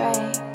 break.